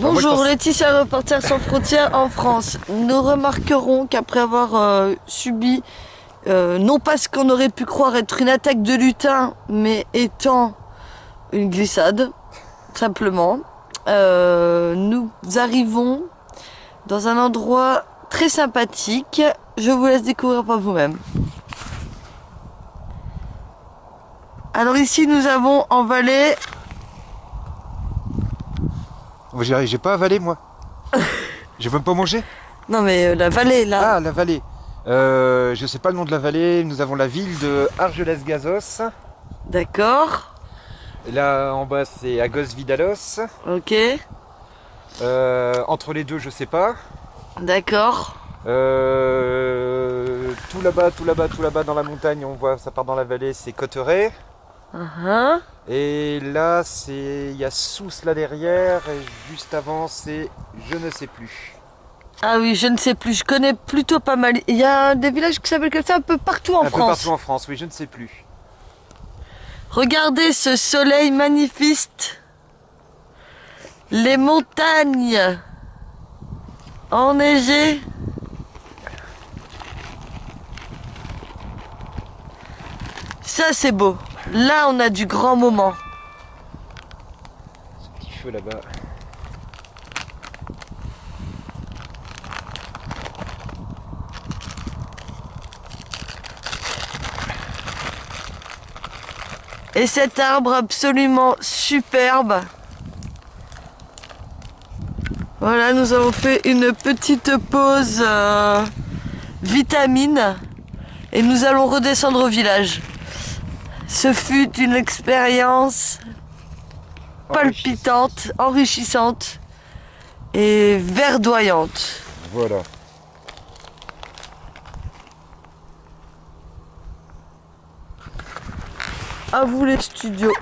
Bonjour, moi, pense- Laetitia, reporter sans frontières en France. Nous remarquerons qu'après avoir euh, subi, euh, non pas ce qu'on aurait pu croire être une attaque de lutin, mais étant une glissade, simplement, euh, nous arrivons dans un endroit très sympathique. Je vous laisse découvrir par vous-même. Alors ici, nous avons en vallée J'ai j'ai pas avalé moi. Je veux même pas manger. Non mais euh, la vallée là. Ah, la vallée. Euh, je sais pas le nom de la vallée. Nous avons la ville de Argelès-Gazos. D'accord. Là en bas c'est Agos Vidalos. Ok. Euh, entre les deux je sais pas. D'accord. Euh, tout là-bas, tout là-bas, tout là-bas dans la montagne, on voit ça part dans la vallée, c'est Cotteret. Uhum. Et là c'est il y a Sousse là derrière et juste avant c'est je ne sais plus. Ah oui, je ne sais plus. Je connais plutôt pas mal. Il y a des villages qui s'appellent comme ça un peu partout en Un peu France. partout en France, oui, je ne sais plus. Regardez ce soleil magnifique. Les montagnes enneigées. Ça c'est beau. Là on a du grand moment. Ce petit feu là-bas. Et cet arbre absolument superbe. Voilà, nous avons fait une petite pause euh, vitamine et nous allons redescendre au village. Ce fut une expérience palpitante, enrichissante et verdoyante. Voilà. À vous les studios.